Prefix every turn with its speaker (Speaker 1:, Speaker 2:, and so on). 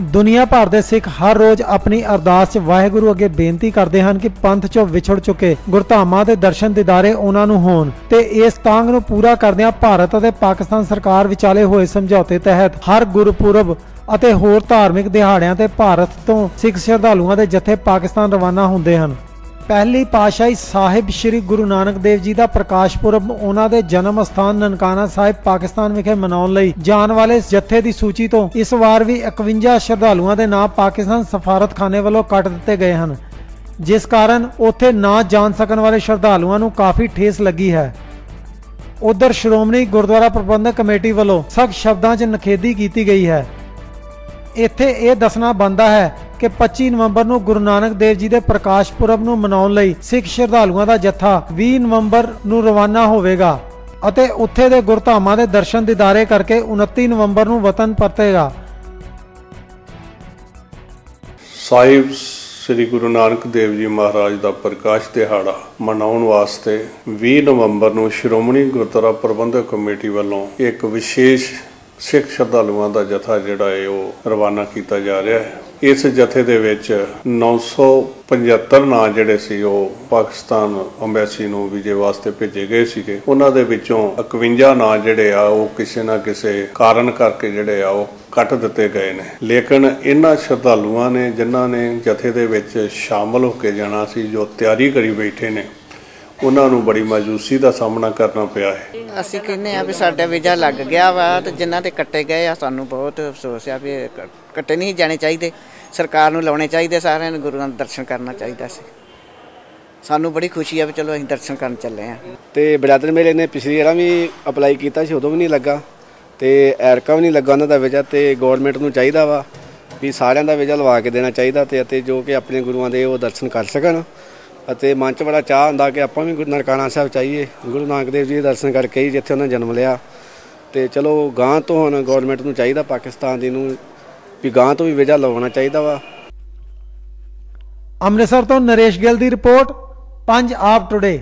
Speaker 1: ਦੁਨੀਆ ਭਰ ਦੇ ਸਿੱਖ ਹਰ ਰੋਜ਼ ਆਪਣੀ ਅਰਦਾਸ 'ਚ ਵਾਹਿਗੁਰੂ ਅੱਗੇ ਬੇਨਤੀ ਕਰਦੇ ਹਨ ਕਿ ਪੰਥ 'ਚੋਂ ਵਿਛੜ ਚੁੱਕੇ ਗੁਰਧਾਮਾਂ ਦੇ ਦਰਸ਼ਨ ਦਿਦਾਰੇ ਉਹਨਾਂ ਨੂੰ ਹੋਣ ਤੇ ਇਸ ਤਾਂਗ ਨੂੰ ਪੂਰਾ ਕਰਦਿਆਂ ਭਾਰਤ ਅਤੇ ਪਾਕਿਸਤਾਨ ਸਰਕਾਰ ਵਿਚਾਲੇ ਹੋਏ ਸਮਝੌਤੇ ਤਹਿਤ ਹਰ ਗੁਰਪੁਰਬ ਅਤੇ ਹੋਰ ਧਾਰਮਿਕ ਦਿਹਾੜਿਆਂ ਤੇ ਭਾਰਤ ਤੋਂ ਸਿੱਖ ਸ਼ਰਧਾਲੂਆਂ ਦੇ ਜਥੇ ਪਾਕਿਸਤਾਨ ਰਵਾਨਾ ਹੁੰਦੇ ਹਨ। ਪਹਿਲੀ ਪਾਤਸ਼ਾਹੀ ਸਾਹਿਬ ਸ੍ਰੀ ਗੁਰੂ ਨਾਨਕ ਦੇਵ ਜੀ ਦਾ ਪ੍ਰਕਾਸ਼ ਪੁਰਬ ਉਹਨਾਂ ਦੇ ਜਨਮ ਸਥਾਨ ਨਨਕਾਣਾ ਸਾਹਿਬ, ਪਾਕਿਸਤਾਨ ਵਿਖੇ ਮਨਾਉਣ ਲਈ ਜਾਣ ਵਾਲੇ ਜਥੇ ਦੀ ਸੂਚੀ ਤੋਂ ਇਸ ਵਾਰ ਵੀ 51 ਸ਼ਰਧਾਲੂਆਂ ਦੇ ਨਾਮ ਪਾਕਿਸਤਾਨ ਸਫਾਰਤਖਾਨੇ ਵੱਲੋਂ ਕੱਟ ਦਿੱਤੇ ਗਏ ਹਨ, ਜਿਸ ਕਾਰਨ ਉੱਥੇ ਨਾ ਜਾਣ ਸਕਣ ਵਾਲੇ ਸ਼ਰਧਾਲੂਆਂ ਨੂੰ ਕਾਫੀ ਠੇਸ ਲੱਗੀ ਹੈ। ਉਧਰ ਸ਼੍ਰੋਮਣੀ ਗੁਰਦੁਆਰਾ ਪ੍ਰਬੰਧਕ ਕਮੇਟੀ ਵੱਲੋਂ ਸਖਤ ਸ਼ਬਦਾਂ 'ਚ ਨਖੇਦੀ ਕੀਤੀ ਗਈ ਹੈ। ਇੱਥੇ ਇਹ ਦੱਸਣਾ ਬੰਦਾ ਹੈ ਕਿ 25 ਨਵੰਬਰ ਨੂੰ ਗੁਰੂ ਨਾਨਕ ਦੇਵ ਜੀ ਦੇ ਪ੍ਰਕਾਸ਼ ਪੁਰਬ ਨੂੰ ਮਨਾਉਣ ਲਈ ਸਿੱਖ ਸ਼ਰਧਾਲੂਆਂ ਦਾ ਜੱਥਾ 20 ਨਵੰਬਰ ਨੂੰ ਰਵਾਨਾ ਹੋਵੇਗਾ ਅਤੇ ਉੱਥੇ ਦੇ ਗੁਰਧਾਮਾਂ ਦੇ ਦਰਸ਼ਨ ਦਿਦਾਰੇ ਕਰਕੇ 29 ਨਵੰਬਰ ਨੂੰ ਵਤਨ ਪਰਤੇਗਾ।
Speaker 2: ਸਾਹਿਬ, ਸ੍ਰੀ ਗੁਰੂ ਨਾਨਕ ਦੇਵ ਜੀ ਮਹਾਰਾਜ ਦਾ ਪ੍ਰਕਾਸ਼ ਦਿਹਾੜਾ ਮਨਾਉਣ ਵਾਸਤੇ 20 ਨਵੰਬਰ ਨੂੰ ਸ਼੍ਰੋਮਣੀ ਗੁਰਦੁਆਰਾ ਪ੍ਰਬੰਧਕ ਕਮੇਟੀ ਵੱਲੋਂ ਇੱਕ ਵਿਸ਼ੇਸ਼ ਸਿੱਖ ਸ਼ਰਧਾਲੂਆਂ ਦਾ ਜਥਾ ਜਿਹੜਾ ਹੈ ਉਹ ਰਵਾਨਾ ਕੀਤਾ ਜਾ ਰਿਹਾ ਹੈ। ਇਸ ਜਥੇ ਦੇ ਵਿੱਚ 975 ਨਾਂ ਜਿਹੜੇ ਸੀ, ਉਹ ਪਾਕਿਸਤਾਨ ਅੰਬੈਸੀ ਨੂੰ ਵੀਜ਼ੇ ਵਾਸਤੇ ਭੇਜੇ ਗਏ ਸੀਗੇ। ਉਹਨਾਂ ਦੇ ਵਿੱਚੋਂ 51 ਨਾਂ ਜਿਹੜੇ ਆ, ਉਹ ਕਿਸੇ ਨਾ ਕਿਸੇ ਕਾਰਨ ਕਰਕੇ ਜਿਹੜੇ ਆ, ਉਹ ਕੱਟ ਦਿੱਤੇ ਗਏ ਨੇ। ਲੇਕਿਨ ਇਹਨਾਂ ਸ਼ਰਧਾਲੂਆਂ ਨੇ, ਜਿਨ੍ਹਾਂ ਨੇ ਜਥੇ ਦੇ ਵਿੱਚ ਸ਼ਾਮਲ ਹੋ ਕੇ ਜਾਣਾ ਸੀ, ਜੋ ਤਿਆਰੀ ਕਰੀ ਬੈਠੇ ਨੇ ਉਹਨਾਂ ਨੂੰ ਬੜੀ ਮਾਯੂਸੀ ਦਾ ਸਾਹਮਣਾ ਕਰਨਾ ਪਿਆ ਹੈ।
Speaker 3: ਅਸੀਂ ਕਹਿੰਦੇ ਆ ਵੀ ਸਾਡਾ ਵੀਜ਼ਾ ਲੱਗ ਗਿਆ ਵਾ ਤੇ ਜਿਨ੍ਹਾਂ ਤੇ ਕੱਟੇ ਗਏ ਆ ਸਾਨੂੰ ਬਹੁਤ ਅਫਸੋਸ ਆ ਵੀ ਇਹ ਕ- ਕੱਟੇ ਨਹੀਂ ਜਾਣੇ ਚਾਹੀਦੇ। ਸਰਕਾਰ ਨੂੰ ਲਾਉਣੇ ਚਾਹੀਦੇ ਸਾਰਿਆਂ ਨੂੰ ਗੁਰੂਆਂ ਦੇ ਦਰਸ਼ਨ ਕਰਨਾ ਚਾਹੀਦਾ ਸੀ। ਸਾਨੂੰ ਬੜੀ ਖੁਸ਼ੀ ਆ ਵੀ ਚਲੋ ਅਸੀਂ ਦਰਸ਼ਨ ਕਰਨ ਚੱਲੇ ਆ
Speaker 4: ਤੇ ਬਰਾਦਰ ਮੇਰੇ ਨੇ ਪਿਛਲੀ ਵਾਰ ਵੀ ਅਪਲਾਈ ਕੀਤਾ ਸੀ ਉਦੋਂ ਵੀ ਨਹੀਂ ਲੱਗਾ। ਤੇ ਐਰਕਾ ਵੀ ਨਹੀਂ ਲੱਗਾ ਉਹਨਾਂ ਦਾ ਵੀਜ਼ਾ ਤੇ ਗਵਰਨਮੈਂਟ ਨੂੰ ਚਾਹੀਦਾ ਵਾ ਵੀ ਸਾਰਿਆਂ ਦਾ ਵੀਜ਼ਾ ਲਵਾ ਕੇ ਦੇਣਾ ਚਾਹੀਦਾ ਤੇ ਅਤੇ ਜੋ ਕਿ ਆਪਣੇ ਗੁਰੂਆਂ ਦੇ ਉਹ ਦਰਸ਼ਨ ਕਰ ਸਕਣ। ਅਤੇ ਮਨ 'ਚ ਬੜਾ ਚਾਹ ਹੁੰਦਾ ਕਿ ਆਪਾਂ ਵੀ ਗੁਰੂ ਨਨਕਾਣਾ ਸਾਹਿਬ ਚਾਹੀਏ ਗੁਰੂ ਨਾਨਕ ਦੇਵ ਜੀ ਦੇ ਦਰਸ਼ਨ ਕਰਕੇ ਹੀ ਜਿੱਥੇ ਉਹਨਾਂ ਜਨਮ ਲਿਆ। ਤੇ ਚਲੋ ਗਾਂ ਤੋਂ ਹੁਣ ਗਵਰਨਮੈਂਟ ਨੂੰ ਚਾਹੀਦਾ, ਪਾਕਿਸਤਾਨ ਦੀ ਨੂੰ ਵੀ ਗਾਂ ਤੋਂ ਵੀ ਵੀਜ਼ਾ ਲਵਾਉਣਾ ਚਾਹੀਦਾ ਵਾ।
Speaker 1: ਅੰਮ੍ਰਿਤਸਰ ਤੋਂ ਨਰੇਸ਼ ਗਿੱਲ ਦੀ ਰਿਪੋਰਟ, ਪੰਜ ਆਪ ਟੁਡੇ।